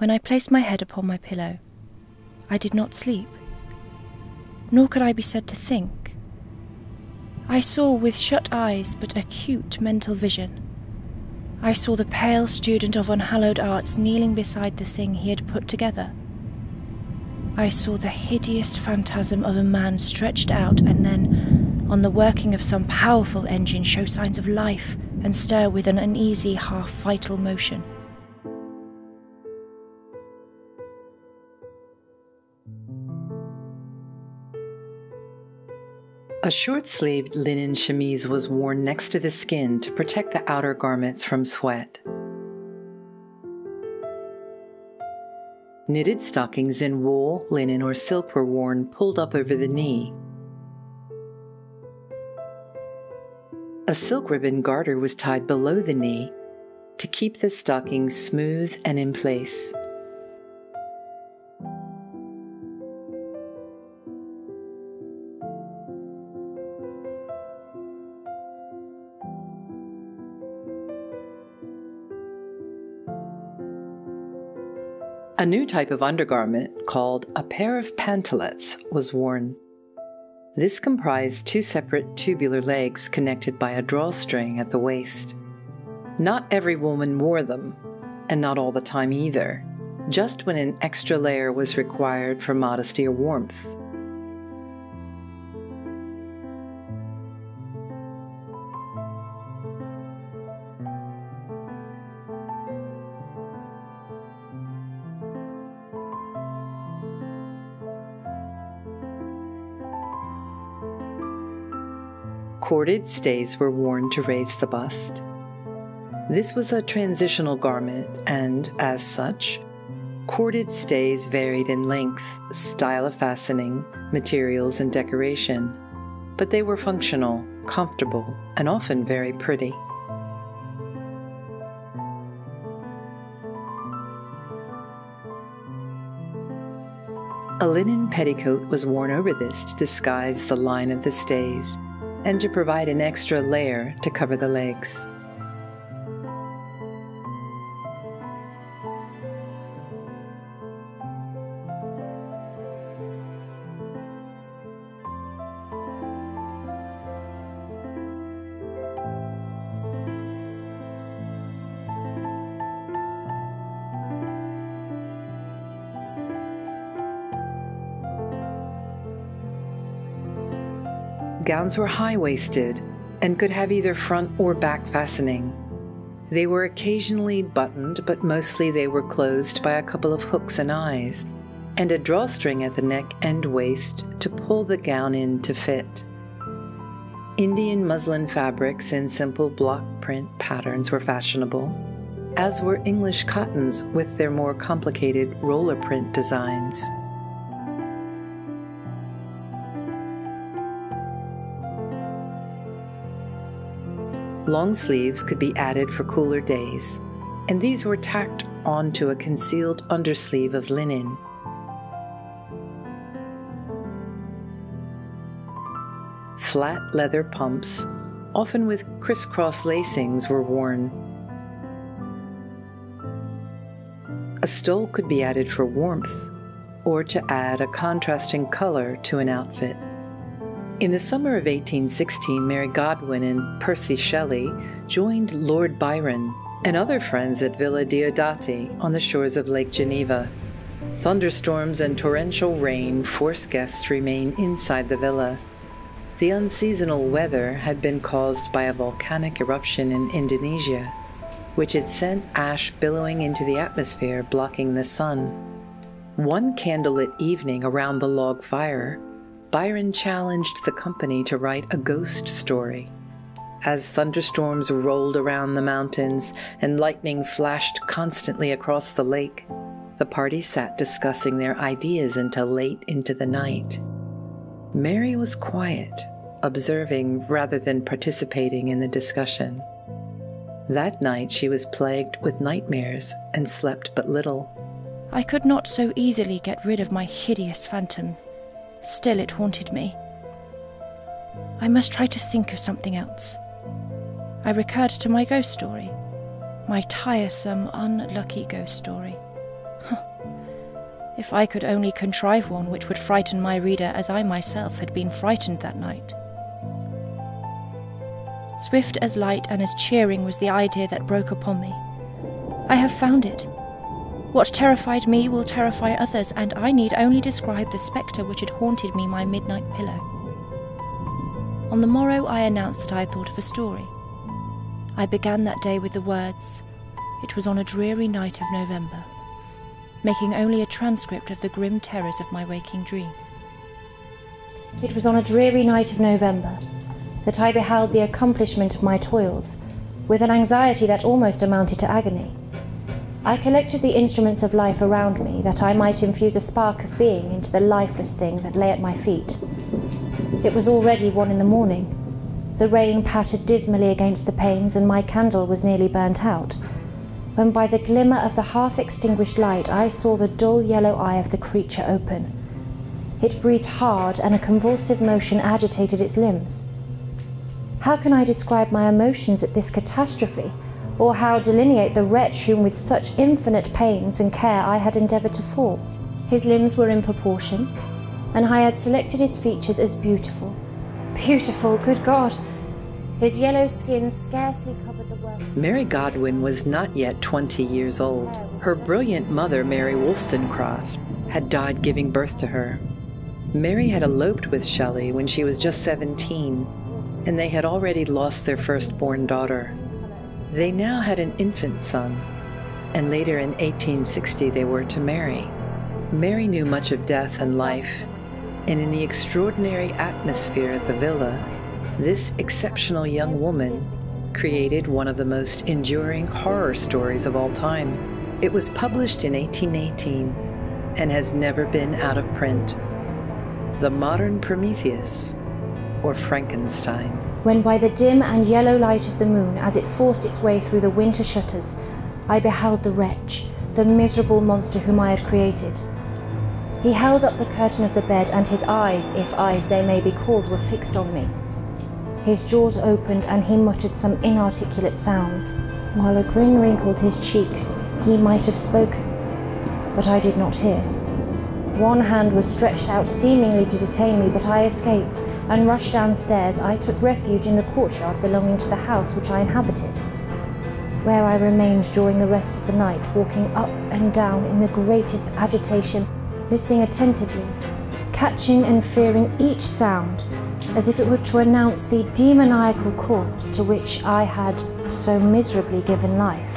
When I placed my head upon my pillow, I did not sleep, nor could I be said to think. I saw with shut eyes but acute mental vision. I saw the pale student of unhallowed arts kneeling beside the thing he had put together. I saw the hideous phantasm of a man stretched out and then, on the working of some powerful engine, show signs of life and stir with an uneasy, half vital motion. A short sleeved linen chemise was worn next to the skin to protect the outer garments from sweat. Knitted stockings in wool, linen, or silk were worn pulled up over the knee. A silk ribbon garter was tied below the knee to keep the stockings smooth and in place. A new type of undergarment called a pair of pantalettes was worn. This comprised two separate tubular legs connected by a drawstring at the waist. Not every woman wore them, and not all the time either, just when an extra layer was required for modesty or warmth. Corded stays were worn to raise the bust. This was a transitional garment, and as such, corded stays varied in length, style of fastening, materials, and decoration, but they were functional, comfortable, and often very pretty. A linen petticoat was worn over this to disguise the line of the stays and to provide an extra layer to cover the legs. Gowns were high waisted and could have either front or back fastening. They were occasionally buttoned, but mostly they were closed by a couple of hooks and eyes, and a drawstring at the neck and waist to pull the gown in to fit. Indian muslin fabrics in simple block print patterns were fashionable, as were English cottons with their more complicated roller print designs. Long sleeves could be added for cooler days, and these were tacked onto a concealed undersleeve of linen. Flat leather pumps, often with crisscross lacings, were worn. A stole could be added for warmth or to add a contrasting color to an outfit. In the summer of 1816, Mary Godwin and Percy Shelley joined Lord Byron and other friends at Villa Diodati on the shores of Lake Geneva. Thunderstorms and torrential rain forced guests to remain inside the villa. The unseasonal weather had been caused by a volcanic eruption in Indonesia, which had sent ash billowing into the atmosphere, blocking the sun. One candlelit evening around the log fire, Byron challenged the company to write a ghost story. As thunderstorms rolled around the mountains and lightning flashed constantly across the lake, the party sat discussing their ideas until late into the night. Mary was quiet, observing rather than participating in the discussion. That night she was plagued with nightmares and slept but little. I could not so easily get rid of my hideous phantom. Still, it haunted me. I must try to think of something else. I recurred to my ghost story, my tiresome, unlucky ghost story. If I could only contrive one which would frighten my reader as I myself had been frightened that night. Swift as light and as cheering was the idea that broke upon me. I have found it. What terrified me will terrify others, and I need only describe the spectre which had haunted me my midnight pillow. On the morrow, I announced that I had thought of a story. I began that day with the words, It was on a dreary night of November, making only a transcript of the grim terrors of my waking dream. It was on a dreary night of November that I beheld the accomplishment of my toils, with an anxiety that almost amounted to agony. I collected the instruments of life around me that I might infuse a spark of being into the lifeless thing that lay at my feet. It was already one in the morning. The rain pattered dismally against the panes, and my candle was nearly burnt out, when by the glimmer of the half extinguished light I saw the dull yellow eye of the creature open. It breathed hard, and a convulsive motion agitated its limbs. How can I describe my emotions at this catastrophe? Or how delineate the wretch whom with such infinite pains and care I had endeavoured to form. His limbs were in proportion, and I had selected his features as beautiful. Beautiful, good God! His yellow skin scarcely covered the work. Mary Godwin was not yet 20 years old. Her brilliant mother, Mary Wollstonecraft, had died giving birth to her. Mary had eloped with Shelley when she was just 17, and they had already lost their firstborn daughter. They now had an infant son, and later in 1860 they were to marry. Mary knew much of death and life, and in the extraordinary atmosphere at the villa, this exceptional young woman created one of the most enduring horror stories of all time. It was published in 1818 and has never been out of print. The Modern Prometheus, or Frankenstein when by the dim and yellow light of the moon, as it forced its way through the winter shutters, I beheld the wretch, the miserable monster whom I had created. He held up the curtain of the bed, and his eyes, if eyes they may be called, were fixed on me. His jaws opened, and he muttered some inarticulate sounds. While a grin wrinkled his cheeks, he might have spoken, but I did not hear. One hand was stretched out seemingly to detain me, but I escaped, and rushed downstairs, I took refuge in the courtyard belonging to the house which I inhabited, where I remained during the rest of the night, walking up and down in the greatest agitation, listening attentively, catching and fearing each sound, as if it were to announce the demoniacal corpse to which I had so miserably given life.